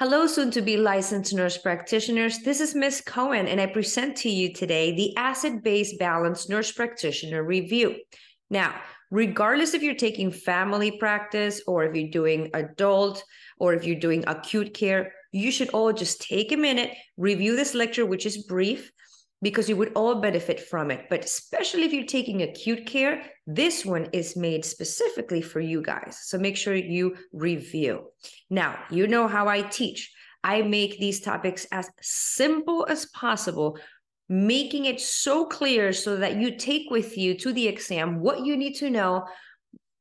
Hello, soon to be licensed nurse practitioners. This is Ms. Cohen, and I present to you today the Acid Base Balance Nurse Practitioner Review. Now, regardless if you're taking family practice or if you're doing adult or if you're doing acute care, you should all just take a minute, review this lecture, which is brief, because you would all benefit from it. But especially if you're taking acute care, this one is made specifically for you guys. So make sure you review. Now, you know how I teach. I make these topics as simple as possible, making it so clear so that you take with you to the exam what you need to know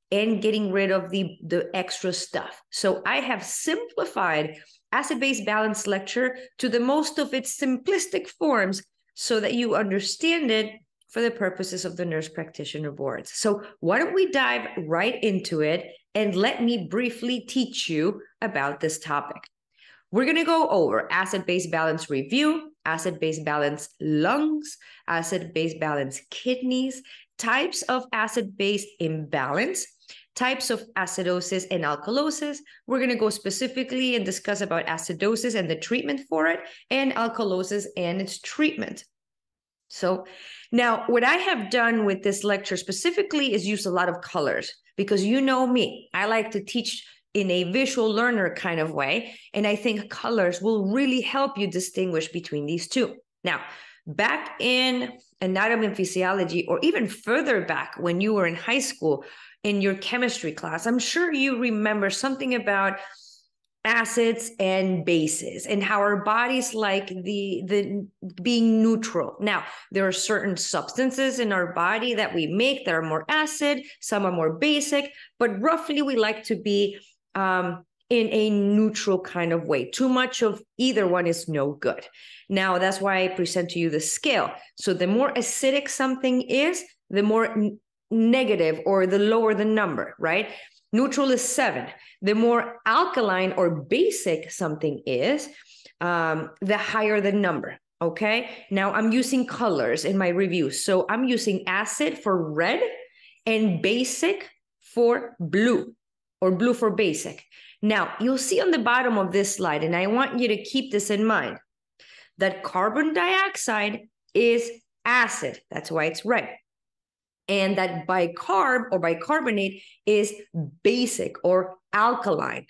and getting rid of the, the extra stuff. So I have simplified acid-base balance lecture to the most of its simplistic forms so that you understand it for the purposes of the nurse practitioner boards. So, why don't we dive right into it and let me briefly teach you about this topic? We're going to go over acid base balance review, acid base balance lungs, acid base balance kidneys, types of acid base imbalance, types of acidosis and alkalosis. We're going to go specifically and discuss about acidosis and the treatment for it, and alkalosis and its treatment. So, now what I have done with this lecture specifically is use a lot of colors because you know me, I like to teach in a visual learner kind of way. And I think colors will really help you distinguish between these two. Now, back in anatomy and physiology, or even further back when you were in high school, in your chemistry class. I'm sure you remember something about acids and bases and how our bodies like the the being neutral. Now there are certain substances in our body that we make that are more acid some are more basic but roughly we like to be um, in a neutral kind of way. Too much of either one is no good. Now that's why i present to you the scale. So the more acidic something is the more negative or the lower the number, right? Neutral is seven. The more alkaline or basic something is, um, the higher the number. Okay. Now I'm using colors in my review. So I'm using acid for red and basic for blue or blue for basic. Now you'll see on the bottom of this slide, and I want you to keep this in mind that carbon dioxide is acid. That's why it's red and that bicarb or bicarbonate is basic or alkaline.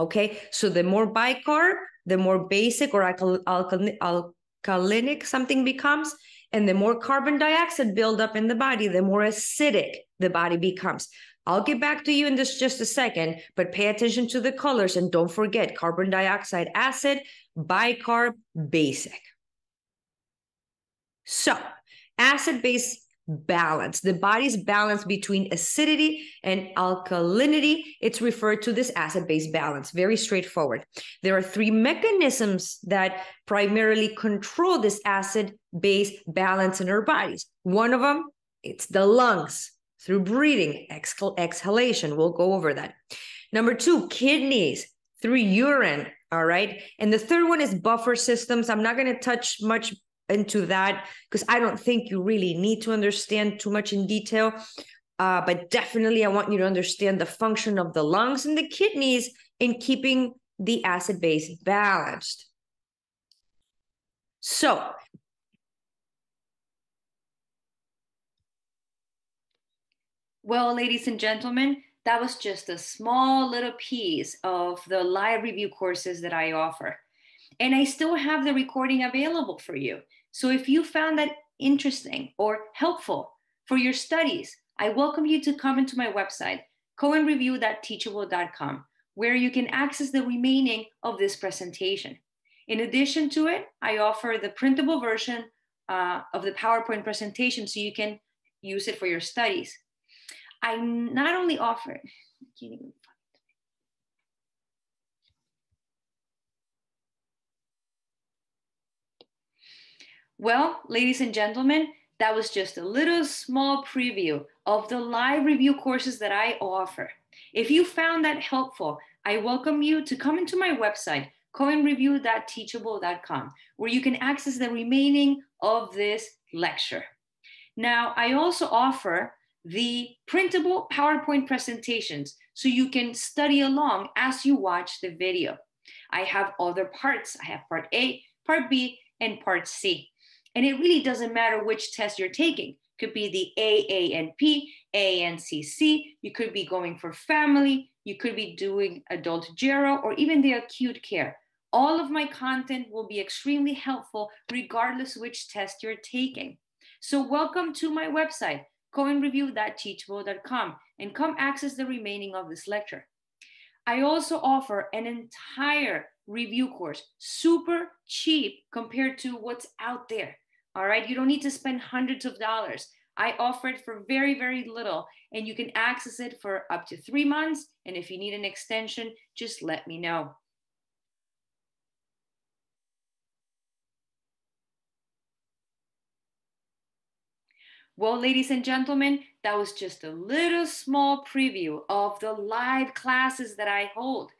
Okay, so the more bicarb, the more basic or alkal- alkal- alkalinic something becomes, and the more carbon dioxide buildup in the body, the more acidic the body becomes. I'll get back to you in this just a second, but pay attention to the colors and don't forget carbon dioxide acid, bicarb basic. So, acid base balance, the body's balance between acidity and alkalinity. It's referred to this acid base balance. Very straightforward. There are three mechanisms that primarily control this acid base balance in our bodies. One of them, it's the lungs through breathing, exhal- exhalation. We'll go over that. Number two, kidneys through urine. All right. And the third one is buffer systems. I'm not going to touch much into that because I don't think you really need to understand too much in detail. Uh, but definitely, I want you to understand the function of the lungs and the kidneys in keeping the acid base balanced. So, well, ladies and gentlemen, that was just a small little piece of the live review courses that I offer. And I still have the recording available for you. So if you found that interesting or helpful for your studies, I welcome you to come into my website, cohenreview.teachable.com, where you can access the remaining of this presentation. In addition to it, I offer the printable version uh, of the PowerPoint presentation so you can use it for your studies. I not only offer, Well, ladies and gentlemen, that was just a little small preview of the live review courses that I offer. If you found that helpful, I welcome you to come into my website, cohenreview.teachable.com, where you can access the remaining of this lecture. Now, I also offer the printable PowerPoint presentations so you can study along as you watch the video. I have other parts. I have part A, part B, and part C. And it really doesn't matter which test you're taking. Could be the AANP, ANCC. You could be going for family. You could be doing adult gero or even the acute care. All of my content will be extremely helpful regardless which test you're taking. So welcome to my website, cohenreview.teachable.com and come access the remaining of this lecture. I also offer an entire review course, super cheap compared to what's out there. All right, you don't need to spend hundreds of dollars. I offer it for very, very little, and you can access it for up to three months. And if you need an extension, just let me know. Well, ladies and gentlemen, that was just a little small preview of the live classes that I hold.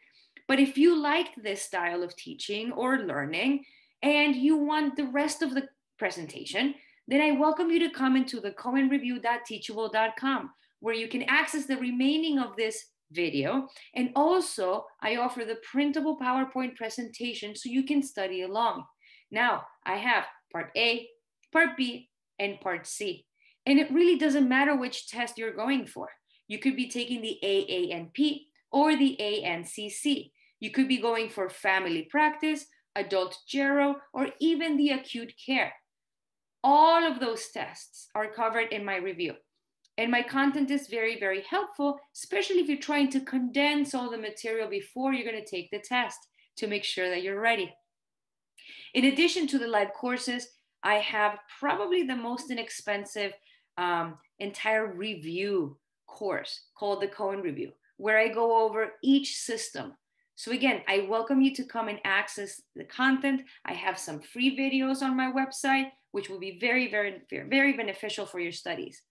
But if you liked this style of teaching or learning and you want the rest of the presentation, then I welcome you to come into the cohenreview.teachable.com where you can access the remaining of this video. And also, I offer the printable PowerPoint presentation so you can study along. Now, I have part A, part B, and part C. And it really doesn't matter which test you're going for. You could be taking the AANP or the ANCC. You could be going for family practice, adult gero, or even the acute care. All of those tests are covered in my review. And my content is very, very helpful, especially if you're trying to condense all the material before you're going to take the test to make sure that you're ready. In addition to the live courses, I have probably the most inexpensive um, entire review course called the Cohen Review, where I go over each system. So again, I welcome you to come and access the content. I have some free videos on my website, which will be very, very, very beneficial for your studies.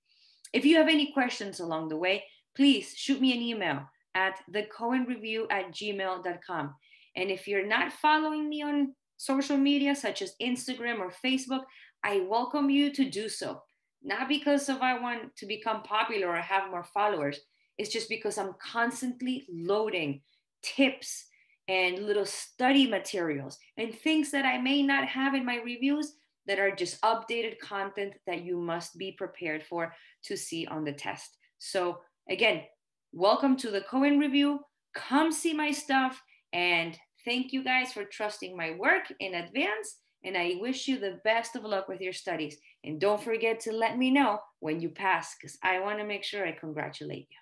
If you have any questions along the way, please shoot me an email at thecohenreview at gmail.com. And if you're not following me on social media, such as Instagram or Facebook, I welcome you to do so not because of I want to become popular or have more followers. It's just because I'm constantly loading tips and little study materials and things that I may not have in my reviews that are just updated content that you must be prepared for to see on the test. So, again, welcome to the Cohen Review. Come see my stuff and thank you guys for trusting my work in advance and I wish you the best of luck with your studies. And don't forget to let me know when you pass, because I want to make sure I congratulate you.